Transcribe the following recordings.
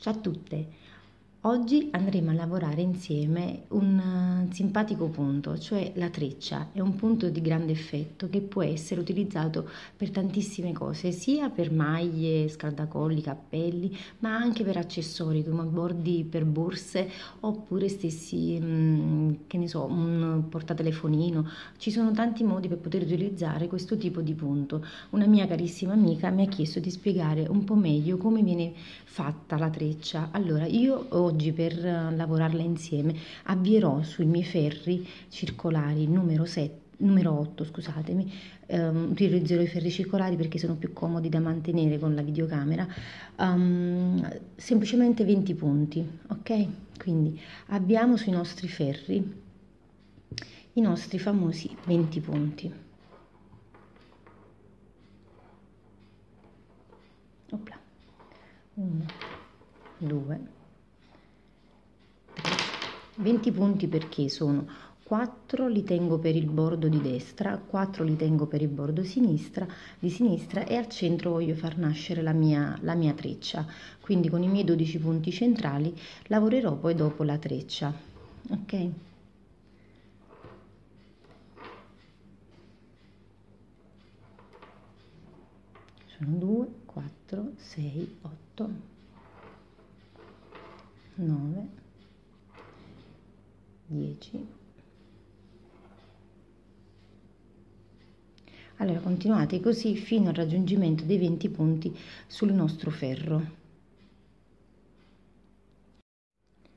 Ciao a tutte! Oggi andremo a lavorare insieme un uh, simpatico punto, cioè la treccia. È un punto di grande effetto che può essere utilizzato per tantissime cose, sia per maglie, scaldacolli, cappelli, ma anche per accessori come bordi per borse oppure stessi, um, che ne so, un portatelefonino. Ci sono tanti modi per poter utilizzare questo tipo di punto. Una mia carissima amica mi ha chiesto di spiegare un po' meglio come viene fatta la treccia. Allora, io ho oggi per eh, lavorarla insieme avvierò sui miei ferri circolari numero 7 numero 8 scusatemi um, utilizzerò i ferri circolari perché sono più comodi da mantenere con la videocamera um, semplicemente 20 punti ok? Quindi abbiamo sui nostri ferri i nostri famosi 20 punti. 1 2 20 punti perché sono 4 li tengo per il bordo di destra, 4 li tengo per il bordo sinistra, di sinistra e al centro voglio far nascere la mia, la mia treccia. Quindi con i miei 12 punti centrali lavorerò poi dopo la treccia. Ok? Sono 2, 4, 6, 8, 9, 10 allora continuate così fino al raggiungimento dei 20 punti sul nostro ferro.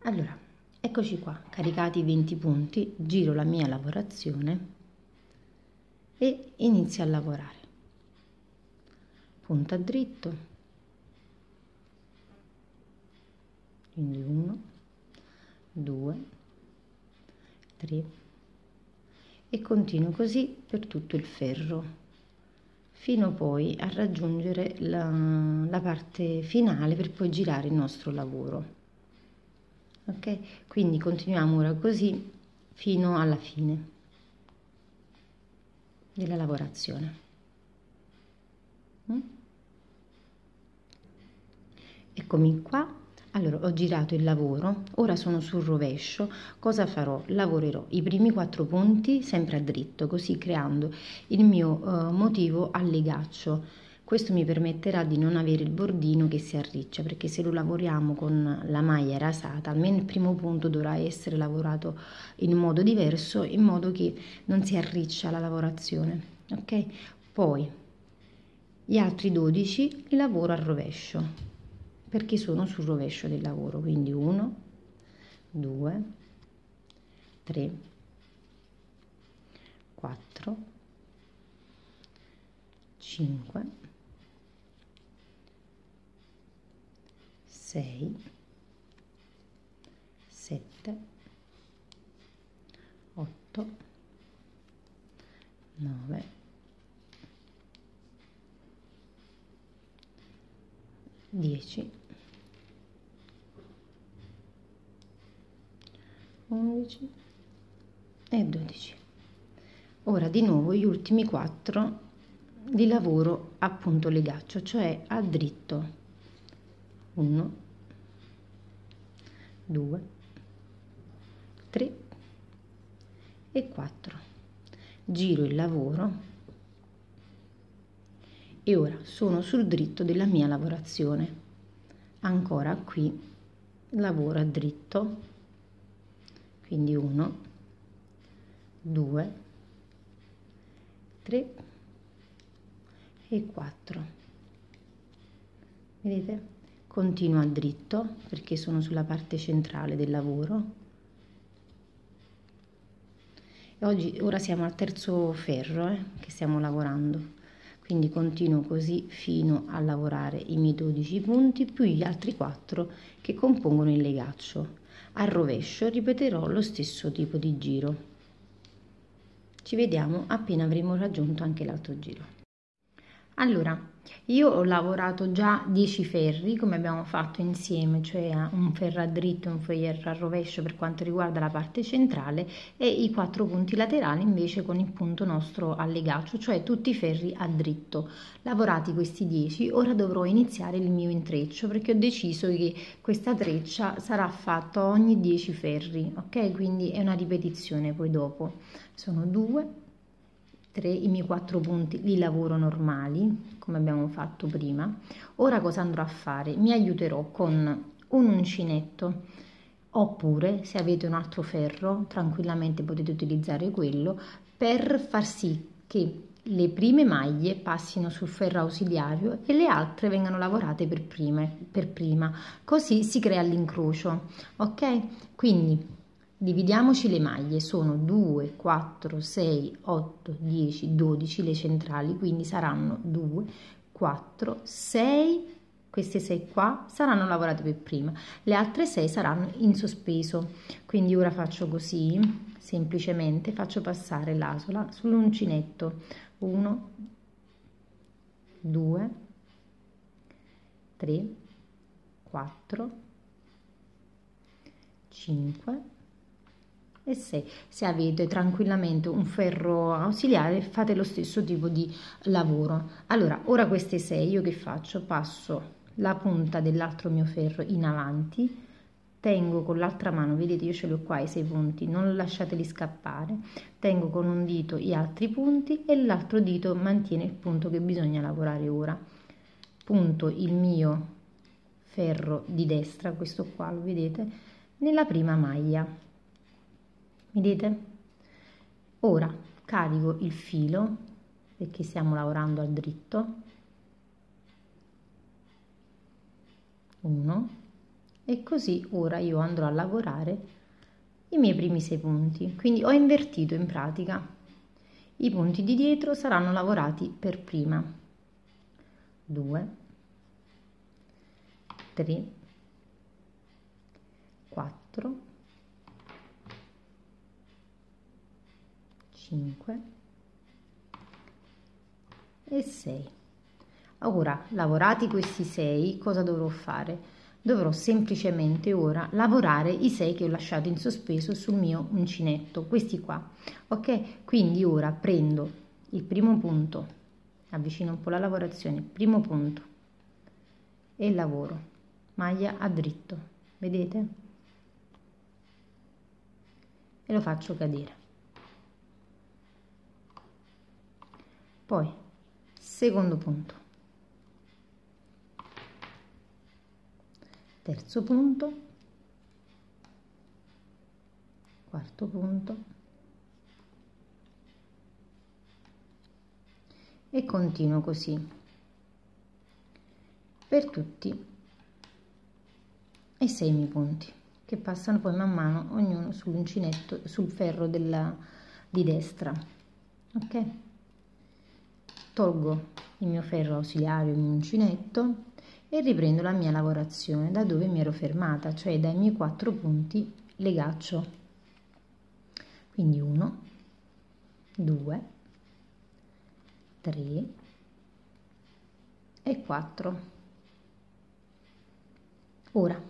Allora eccoci qua caricati i 20 punti giro la mia lavorazione e inizio a lavorare. Punta dritto. Quindi 1 2 3 e continuo così per tutto il ferro fino poi a raggiungere la, la parte finale per poi girare il nostro lavoro. Ok? Quindi continuiamo ora così fino alla fine della lavorazione. Mm? eccomi qua allora, ho girato il lavoro, ora sono sul rovescio, cosa farò? Lavorerò i primi quattro punti sempre a dritto, così creando il mio uh, motivo a legaccio. Questo mi permetterà di non avere il bordino che si arriccia, perché se lo lavoriamo con la maglia rasata, almeno il primo punto dovrà essere lavorato in modo diverso, in modo che non si arriccia la lavorazione. Ok? Poi gli altri 12 li lavoro al rovescio perché sono sul rovescio del lavoro quindi 1 2 3 4 5 6 7 8 9 10 11 e 12 ora di nuovo gli ultimi 4 li lavoro a punto legaccio cioè a dritto. 1 2 3 e 4 giro il lavoro e ora sono sul dritto della mia lavorazione. Ancora qui lavoro a dritto quindi 1 2 3 e 4 vedete? Continuo a dritto perché sono sulla parte centrale del lavoro. E oggi ora siamo al terzo ferro eh, che stiamo lavorando. Quindi continuo così fino a lavorare i miei 12 punti più gli altri 4 che compongono il legaccio al rovescio ripeterò lo stesso tipo di giro. Ci vediamo appena avremo raggiunto anche l'altro giro allora io ho lavorato già 10 ferri come abbiamo fatto insieme, cioè un ferro a dritto e un ferro a rovescio per quanto riguarda la parte centrale e i quattro punti laterali invece con il punto nostro a cioè tutti i ferri a dritto. Lavorati questi 10, ora dovrò iniziare il mio intreccio perché ho deciso che questa treccia sarà fatta ogni 10 ferri, ok? Quindi è una ripetizione poi dopo. Sono 2 3 i miei quattro punti li lavoro normali come abbiamo fatto prima. Ora cosa andrò a fare? Mi aiuterò con un uncinetto oppure se avete un altro ferro tranquillamente potete utilizzare quello per far sì che le prime maglie passino sul ferro ausiliario e le altre vengano lavorate per, prime, per prima. Così si crea l'incrocio ok? Quindi Dividiamoci le maglie, sono 2, 4, 6, 8, 10, 12 le centrali, quindi saranno 2, 4, 6, queste 6 qua saranno lavorate per prima, le altre 6 saranno in sospeso, quindi ora faccio così, semplicemente faccio passare l'asola sull'uncinetto, 1, 2, 3, 4, 5, e se, se avete tranquillamente un ferro ausiliare fate lo stesso tipo di lavoro. Allora ora queste 6 io che faccio? Passo la punta dell'altro mio ferro in avanti tengo con l'altra mano vedete io ce li ho qua i sei punti non lasciateli scappare. Tengo con un dito gli altri punti e l'altro dito mantiene il punto che bisogna lavorare ora. Punto il mio ferro di destra questo qua lo vedete nella prima maglia vedete ora carico il filo perché stiamo lavorando al dritto. 1 e così ora io andrò a lavorare i miei primi sei punti. Quindi ho invertito in pratica. I punti di dietro saranno lavorati per prima. 2 3 4 5 e 6 ora lavorati questi 6 cosa dovrò fare? Dovrò semplicemente ora lavorare i 6 che ho lasciato in sospeso sul mio uncinetto questi qua ok? Quindi ora prendo il primo punto avvicino un po' la lavorazione primo punto e lavoro. Maglia a dritto vedete? E lo faccio cadere poi secondo punto. Terzo punto. Quarto punto. E continuo così. Per tutti i semi punti che passano poi man mano ognuno sull'uncinetto sul ferro della, di destra. Ok tolgo il mio ferro ausiliario in uncinetto e riprendo la mia lavorazione da dove mi ero fermata, cioè dai miei quattro punti legaccio. Quindi 1, 2, 3 e 4. Ora,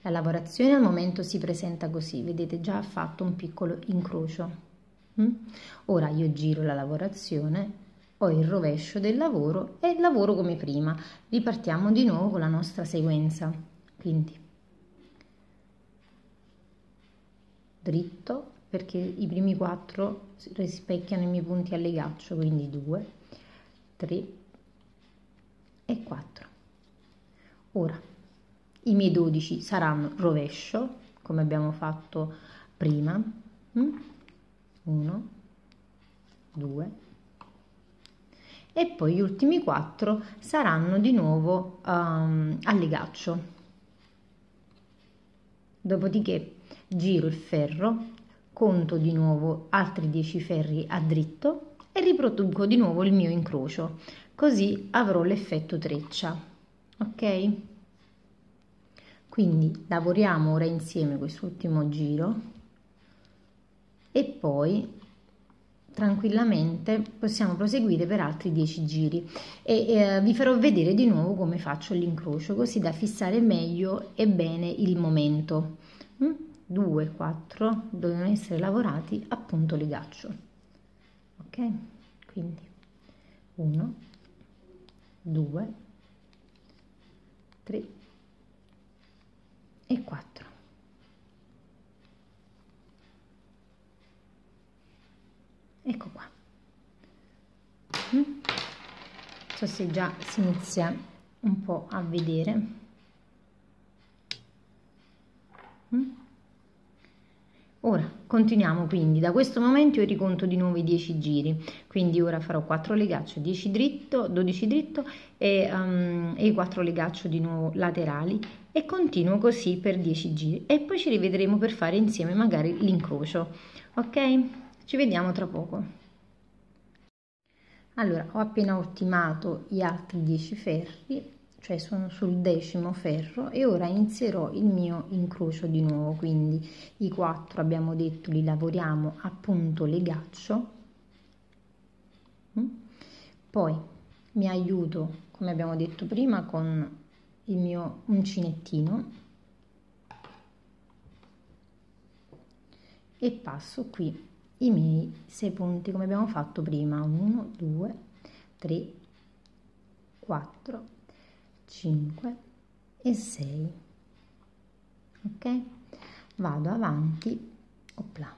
la lavorazione al momento si presenta così, vedete già ha fatto un piccolo incrocio? Ora io giro la lavorazione, ho il rovescio del lavoro e lavoro come prima. Ripartiamo di nuovo con la nostra sequenza. Quindi dritto perché i primi quattro rispecchiano i miei punti a legaccio, quindi 2, 3 e 4. Ora i miei 12 saranno rovescio, come abbiamo fatto prima. Mm? 1 2 e poi gli ultimi 4 saranno di nuovo um, a legaccio dopodiché giro il ferro conto di nuovo altri 10 ferri a dritto e riproduco di nuovo il mio incrocio. Così avrò l'effetto treccia ok? Quindi lavoriamo ora insieme quest'ultimo giro e poi tranquillamente possiamo proseguire per altri 10 giri. E eh, vi farò vedere di nuovo come faccio l'incrocio così da fissare meglio e bene il momento. Mm? 2 4 devono essere lavorati appunto legaccio ok? Quindi 1 2 3 e 4 ecco qua. Mm? so se già si inizia un po' a vedere. Mm? ora continuiamo quindi. Da questo momento io riconto di nuovo i 10 giri. Quindi ora farò 4 legaccio 10 dritto 12 dritto e, um, e 4 legaccio di nuovo laterali. E continuo così per 10 giri. E poi ci rivedremo per fare insieme magari l'incrocio. Ok ci vediamo tra poco. Allora, ho appena ottimato gli altri 10 ferri, cioè sono sul decimo ferro e ora inizierò il mio incrocio di nuovo, quindi i 4 abbiamo detto li lavoriamo a punto legaccio. Mm? Poi mi aiuto, come abbiamo detto prima, con il mio uncinettino e passo qui i miei 6 punti come abbiamo fatto prima. 1 2 3 4 5 e 6 ok? Vado avanti. Opla.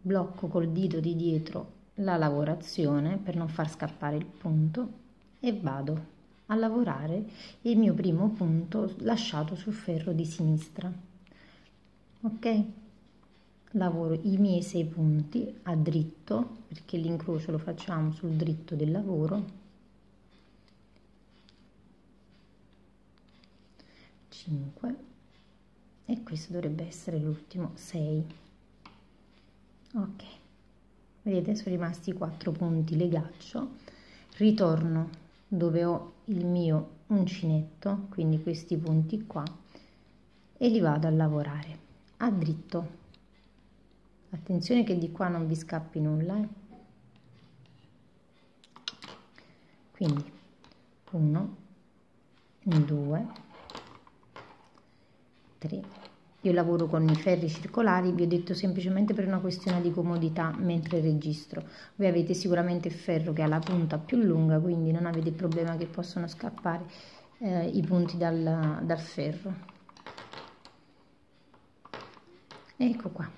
Blocco col dito di dietro la lavorazione per non far scappare il punto e vado a lavorare il mio primo punto lasciato sul ferro di sinistra. Ok lavoro i miei sei punti a dritto perché l'incrocio lo facciamo sul dritto del lavoro. 5 e questo dovrebbe essere l'ultimo 6 ok. Vedete sono rimasti quattro punti legaccio ritorno dove ho il mio uncinetto quindi questi punti qua e li vado a lavorare. A dritto attenzione che di qua non vi scappi nulla eh. quindi 1 2 3 io lavoro con i ferri circolari vi ho detto semplicemente per una questione di comodità mentre registro. Voi avete sicuramente il ferro che ha la punta più lunga quindi non avete il problema che possono scappare eh, i punti dal, dal ferro. Ecco qua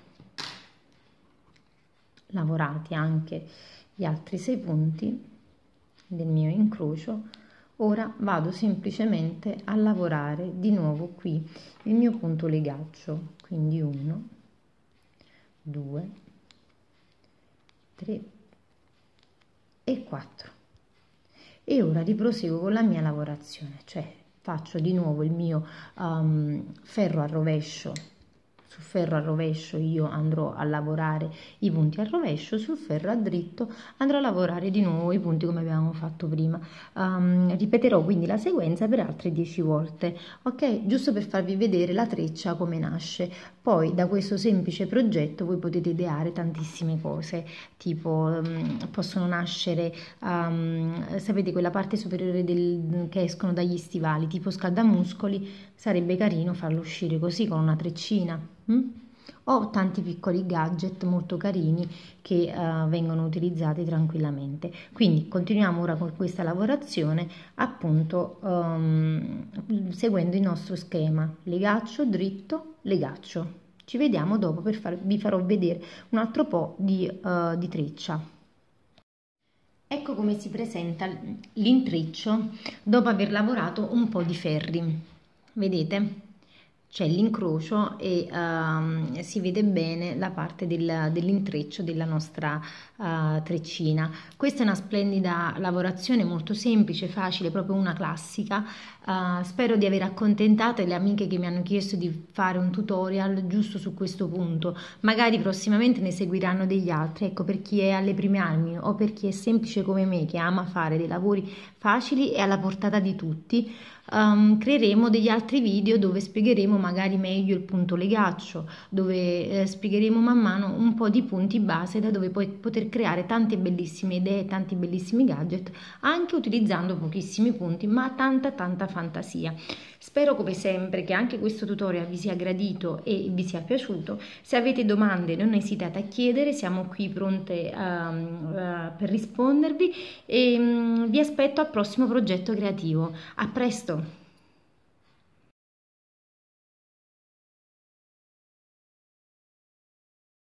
lavorati anche gli altri sei punti del mio incrocio ora vado semplicemente a lavorare di nuovo qui il mio punto legaccio quindi 1 2 3 e 4 e ora riproseguo con la mia lavorazione cioè faccio di nuovo il mio um, ferro a rovescio sul ferro a rovescio io andrò a lavorare i punti a rovescio, sul ferro a dritto andrò a lavorare di nuovo i punti come abbiamo fatto prima. Um, ripeterò quindi la sequenza per altre 10 volte, ok? Giusto per farvi vedere la treccia come nasce. Poi da questo semplice progetto voi potete ideare tantissime cose, tipo um, possono nascere, um, sapete, quella parte superiore del, che escono dagli stivali, tipo scaldamuscoli, sarebbe carino farlo uscire così con una treccina. Hm? Ho tanti piccoli gadget molto carini che uh, vengono utilizzati tranquillamente. Quindi continuiamo ora con questa lavorazione appunto um, seguendo il nostro schema legaccio dritto legaccio. Ci vediamo dopo per far, vi farò vedere un altro po' di, uh, di treccia. Ecco come si presenta l'intreccio dopo aver lavorato un po' di ferri. Vedete? C'è l'incrocio e uh, si vede bene la parte del, dell'intreccio della nostra uh, treccina. Questa è una splendida lavorazione molto semplice, facile, proprio una classica. Uh, spero di aver accontentato le amiche che mi hanno chiesto di fare un tutorial giusto su questo punto. Magari prossimamente ne seguiranno degli altri. Ecco, per chi è alle prime armi o per chi è semplice come me che ama fare dei lavori facili e alla portata di tutti. Um, creeremo degli altri video dove spiegheremo magari meglio il punto legaccio, dove eh, spiegheremo man mano un po' di punti base da dove poi poter creare tante bellissime idee, tanti bellissimi gadget, anche utilizzando pochissimi punti, ma tanta tanta fantasia. Spero come sempre che anche questo tutorial vi sia gradito e vi sia piaciuto. Se avete domande non esitate a chiedere, siamo qui pronte uh, uh, per rispondervi e um, vi aspetto al prossimo progetto creativo. A presto!